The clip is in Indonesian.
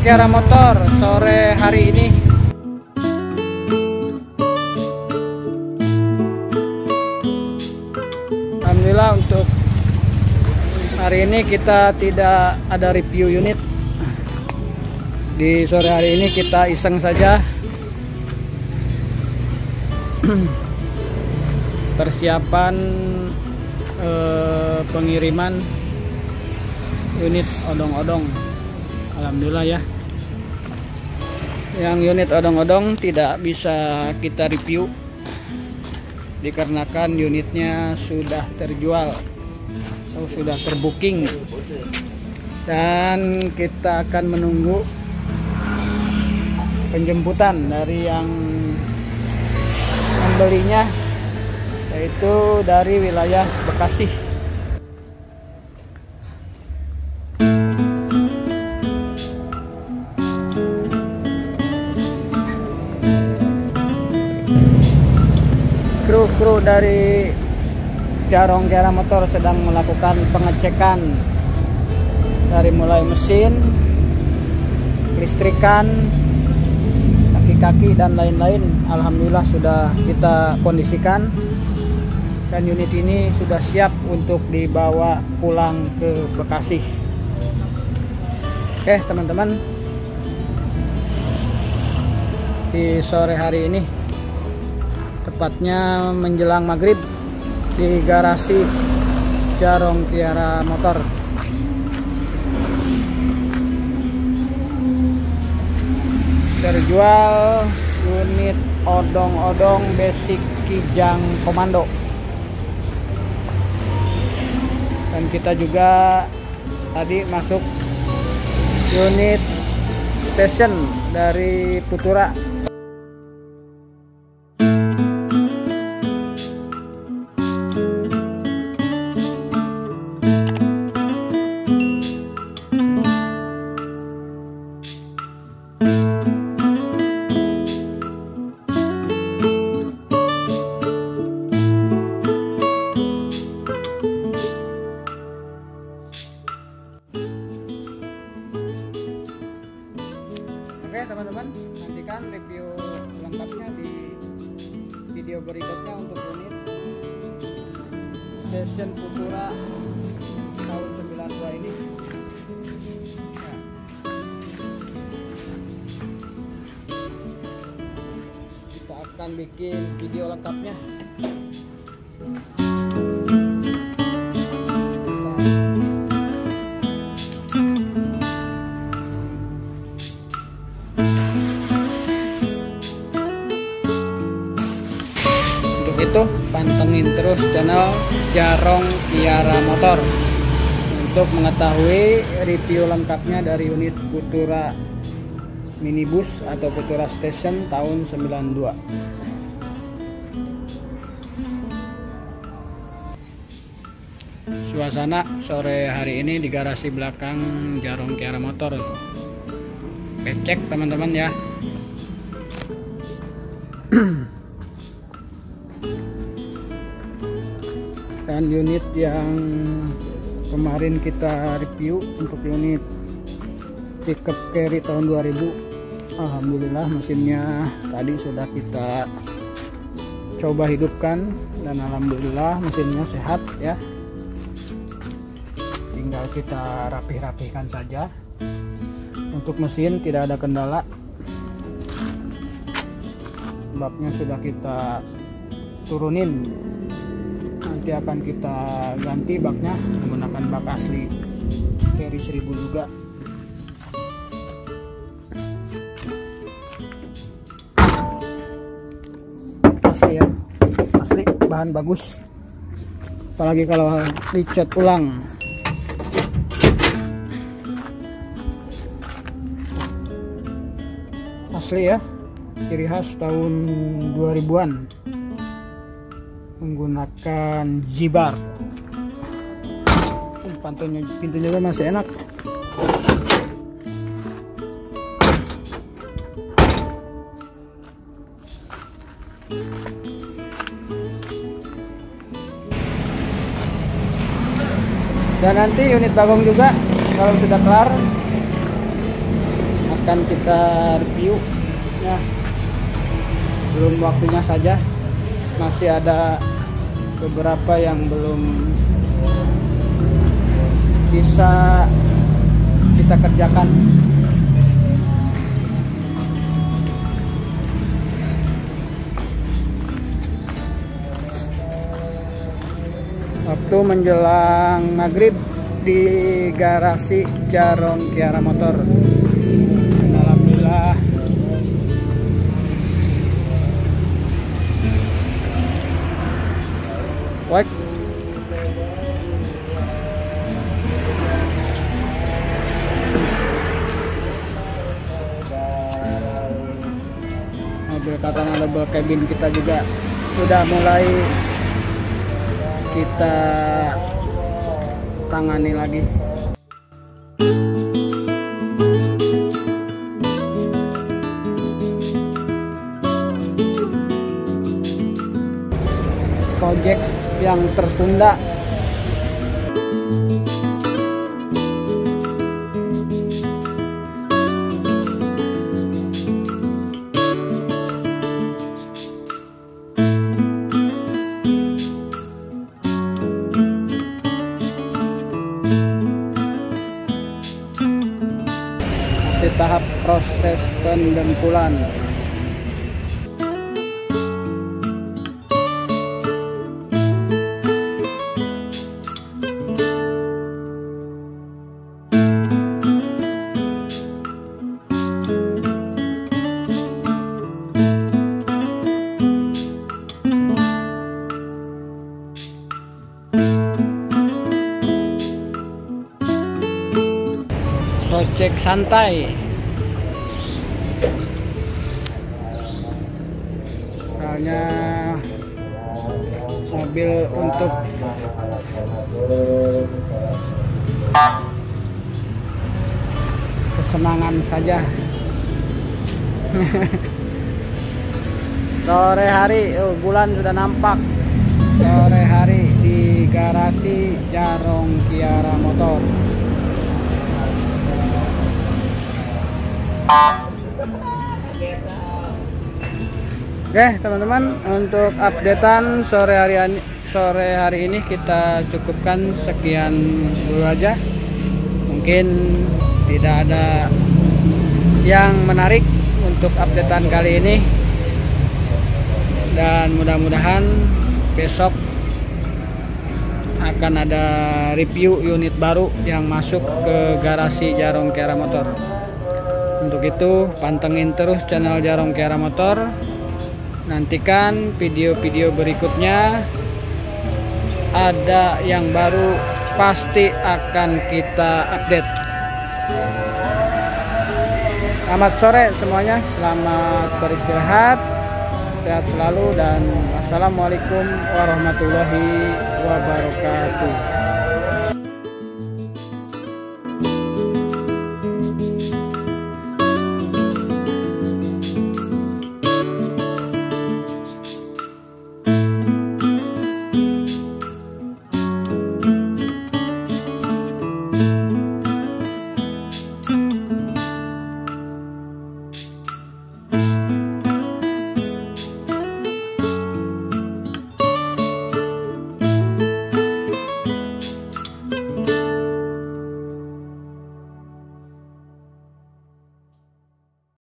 Kiara Motor sore hari ini. Alhamdulillah untuk hari ini kita tidak ada review unit. Di sore hari ini kita iseng saja. Persiapan eh, pengiriman unit odong-odong Alhamdulillah ya. Yang unit odong-odong tidak bisa kita review dikarenakan unitnya sudah terjual atau sudah terbooking. Dan kita akan menunggu penjemputan dari yang membelinya yaitu dari wilayah Bekasi dari Jarong Kiara Motor sedang melakukan pengecekan dari mulai mesin, listrikan, kaki-kaki dan lain-lain. Alhamdulillah sudah kita kondisikan dan unit ini sudah siap untuk dibawa pulang ke Bekasi. Oke teman-teman, di sore hari ini tepatnya menjelang maghrib di garasi Jarong Tiara Motor. Terjual unit odong-odong basic kijang komando. Dan kita juga tadi masuk unit station dari Putura berikutnya untuk unit Station Futura tahun 92 ini. Kita akan bikin video lengkapnya. Itu pantengin terus channel Jarong Tiara Motor untuk mengetahui review lengkapnya dari unit Futura minibus atau Futura Station tahun 92. Suasana sore hari ini di garasi belakang Jarong Kiara Motor. Becek teman-teman ya. dan unit yang kemarin kita review untuk unit pickup carry tahun 2000 Alhamdulillah mesinnya tadi sudah kita coba hidupkan dan Alhamdulillah mesinnya sehat ya. Tinggal kita rapih-rapihkan saja. Untuk mesin tidak ada kendala. Baknya sudah kita turunin nanti akan kita ganti baknya menggunakan bak asli. Carry 1000 juga. Asli ya. Asli bahan bagus. Apalagi kalau dicat ulang. Asli ya. Ciri khas tahun 2000-an menggunakan zibar pantunya pintunya masih enak. Dan nanti unit bagong juga kalau sudah kelar akan kita review. Ya. Belum waktunya saja. Masih ada beberapa yang belum bisa kita kerjakan. Waktu menjelang maghrib di garasi Jarong Kiara Motor Wek mobil katana double cabin kita juga sudah mulai kita tangani lagi. Project yang tertunda. Masih tahap proses pendengkulan project santai. Hanya mobil untuk kesenangan saja. Sore hari oh, bulan sudah nampak. Sore hari di garasi Jarong Kiara Motor Oke teman-teman untuk updatean sore hari sore hari ini kita cukupkan sekian dulu aja. Mungkin tidak ada yang menarik untuk updatean kali ini. Dan mudah-mudahan besok akan ada review unit baru yang masuk ke garasi Jarong Kiara Motor untuk itu pantengin terus channel Jarong Kiara Motor. Nantikan video-video berikutnya. Ada yang baru pasti akan kita update. Selamat sore semuanya. Selamat beristirahat. Sehat selalu dan wassalamualaikum warahmatullahi wabarakatuh